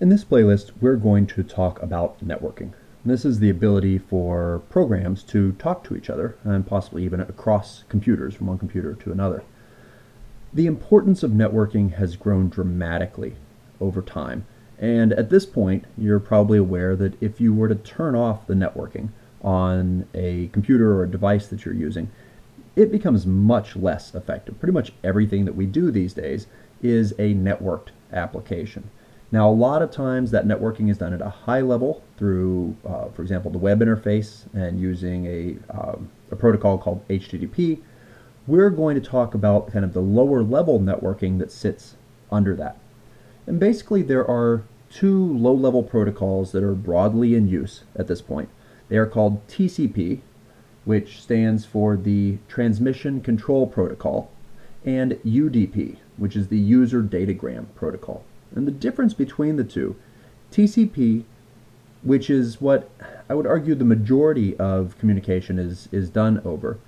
In this playlist, we're going to talk about networking. This is the ability for programs to talk to each other and possibly even across computers from one computer to another. The importance of networking has grown dramatically over time. And at this point, you're probably aware that if you were to turn off the networking on a computer or a device that you're using, it becomes much less effective. Pretty much everything that we do these days is a networked application. Now, a lot of times that networking is done at a high level through, uh, for example, the web interface and using a, um, a protocol called HTTP. We're going to talk about kind of the lower level networking that sits under that. And basically, there are two low level protocols that are broadly in use at this point. They are called TCP, which stands for the Transmission Control Protocol, and UDP, which is the User Datagram Protocol. And the difference between the two, TCP, which is what I would argue the majority of communication is, is done over,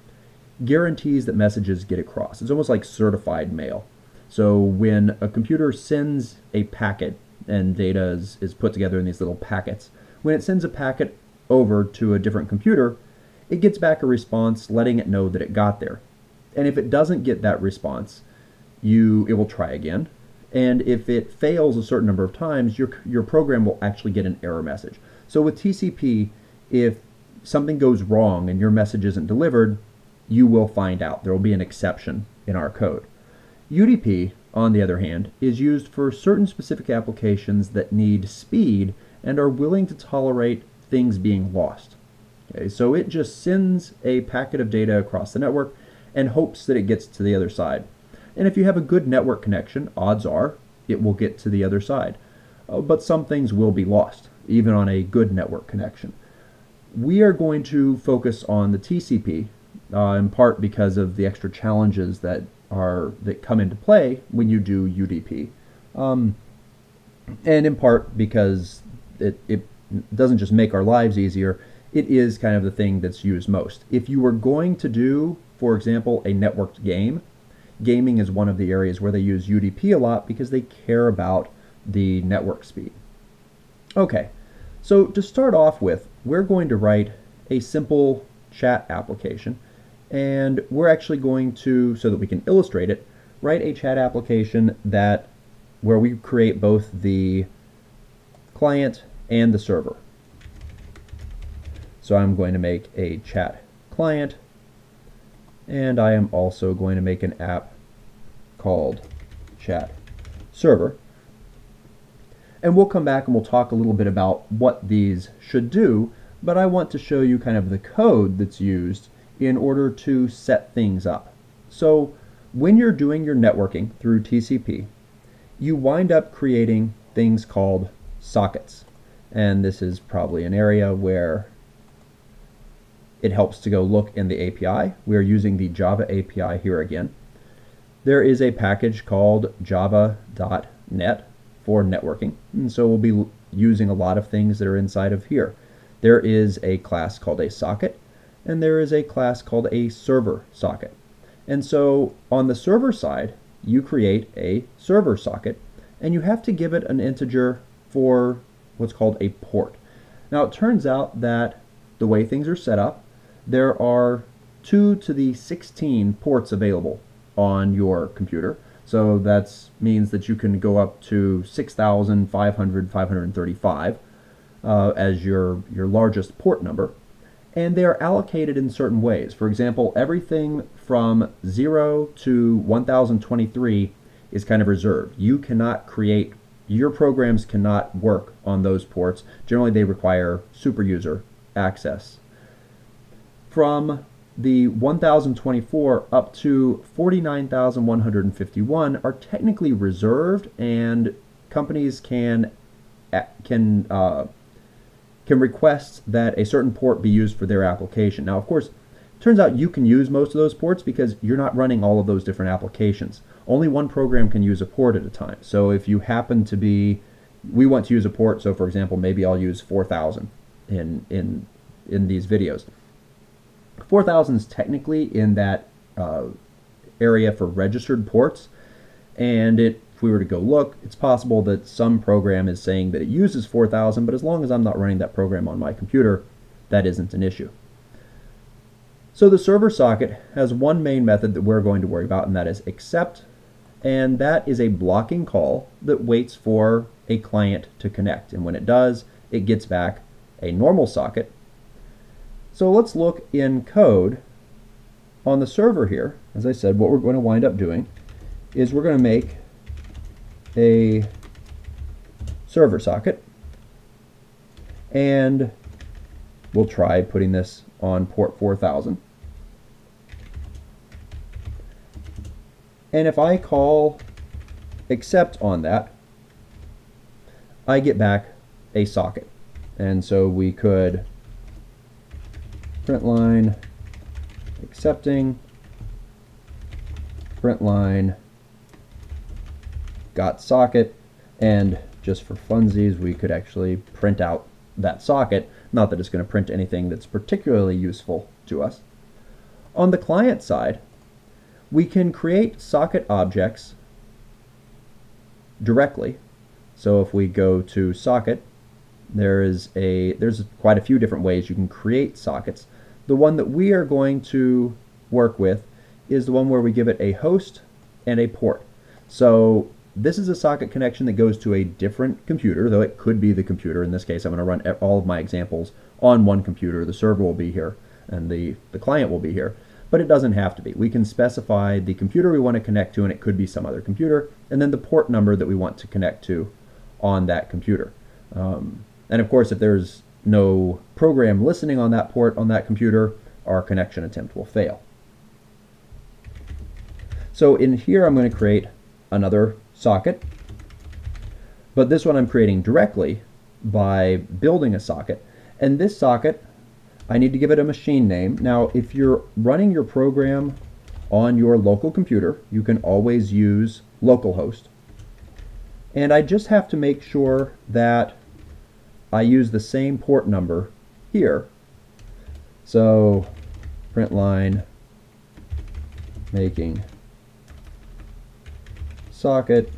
guarantees that messages get across. It's almost like certified mail. So when a computer sends a packet and data is, is put together in these little packets, when it sends a packet over to a different computer, it gets back a response letting it know that it got there. And if it doesn't get that response, you it will try again and if it fails a certain number of times, your, your program will actually get an error message. So with TCP, if something goes wrong and your message isn't delivered, you will find out. There will be an exception in our code. UDP, on the other hand, is used for certain specific applications that need speed and are willing to tolerate things being lost. Okay, so it just sends a packet of data across the network and hopes that it gets to the other side. And if you have a good network connection, odds are it will get to the other side. Uh, but some things will be lost, even on a good network connection. We are going to focus on the TCP, uh, in part because of the extra challenges that are that come into play when you do UDP, um, and in part because it, it doesn't just make our lives easier, it is kind of the thing that's used most. If you were going to do, for example, a networked game, gaming is one of the areas where they use UDP a lot because they care about the network speed. Okay, so to start off with, we're going to write a simple chat application and we're actually going to, so that we can illustrate it, write a chat application that where we create both the client and the server. So I'm going to make a chat client and I am also going to make an app called chat server. And we'll come back and we'll talk a little bit about what these should do, but I want to show you kind of the code that's used in order to set things up. So when you're doing your networking through TCP, you wind up creating things called sockets. And this is probably an area where it helps to go look in the API. We are using the Java API here again. There is a package called java.net for networking, and so we'll be using a lot of things that are inside of here. There is a class called a socket, and there is a class called a server socket. And so on the server side, you create a server socket, and you have to give it an integer for what's called a port. Now it turns out that the way things are set up, there are 2 to the 16 ports available on your computer. So that means that you can go up to 6,500, 535 uh, as your, your largest port number. And they are allocated in certain ways. For example, everything from 0 to 1023 is kind of reserved. You cannot create, your programs cannot work on those ports. Generally, they require super user access from the 1024 up to 49,151 are technically reserved and companies can can uh, can request that a certain port be used for their application. Now, of course, turns out you can use most of those ports because you're not running all of those different applications. Only one program can use a port at a time. So if you happen to be, we want to use a port, so for example, maybe I'll use 4000 in, in, in these videos. 4000 is technically in that uh, area for registered ports, and it if we were to go look, it's possible that some program is saying that it uses 4000, but as long as I'm not running that program on my computer, that isn't an issue. So the server socket has one main method that we're going to worry about, and that is accept, and that is a blocking call that waits for a client to connect. And when it does, it gets back a normal socket. So let's look in code on the server here. As I said, what we're going to wind up doing is we're going to make a server socket. And we'll try putting this on port 4000 and if I call accept on that I get back a socket. And so we could print line accepting print line got socket, and just for funsies, we could actually print out that socket. Not that it's going to print anything that's particularly useful to us. On the client side, we can create socket objects directly. So if we go to socket, there is a there's quite a few different ways you can create sockets. The one that we are going to work with is the one where we give it a host and a port. So this is a socket connection that goes to a different computer, though it could be the computer. In this case, I'm going to run all of my examples on one computer. The server will be here, and the, the client will be here. But it doesn't have to be. We can specify the computer we want to connect to, and it could be some other computer, and then the port number that we want to connect to on that computer. Um, and of course, if there's no program listening on that port on that computer, our connection attempt will fail. So in here, I'm going to create another socket. But this one I'm creating directly by building a socket. And this socket, I need to give it a machine name. Now, if you're running your program on your local computer, you can always use localhost. And I just have to make sure that I use the same port number here. So print line making socket,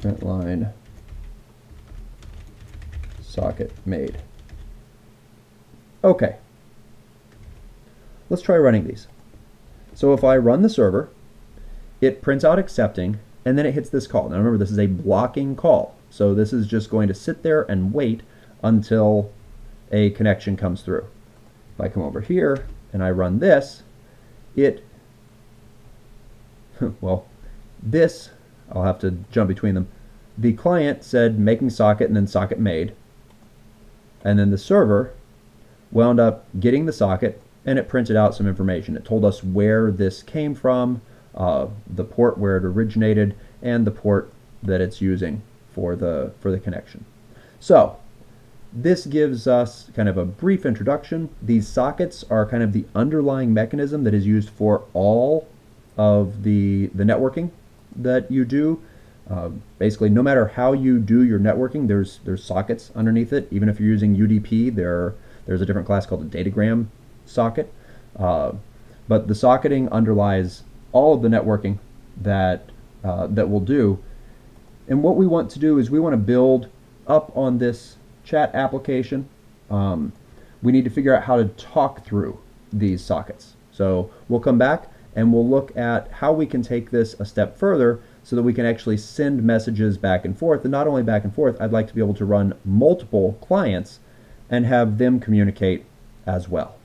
print line, socket made. Okay. Let's try running these. So if I run the server, it prints out accepting, and then it hits this call. Now remember, this is a blocking call. So this is just going to sit there and wait until a connection comes through. If I come over here and I run this, it well, this, I'll have to jump between them. The client said making socket and then socket made. And then the server wound up getting the socket and it printed out some information. It told us where this came from, uh, the port where it originated, and the port that it's using for the, for the connection. So this gives us kind of a brief introduction. These sockets are kind of the underlying mechanism that is used for all of the, the networking that you do. Uh, basically, no matter how you do your networking, there's there's sockets underneath it. Even if you're using UDP, there there's a different class called a datagram socket. Uh, but the socketing underlies all of the networking that uh, that we'll do. And what we want to do is we want to build up on this chat application. Um, we need to figure out how to talk through these sockets. So we'll come back and we'll look at how we can take this a step further so that we can actually send messages back and forth. And not only back and forth, I'd like to be able to run multiple clients and have them communicate as well.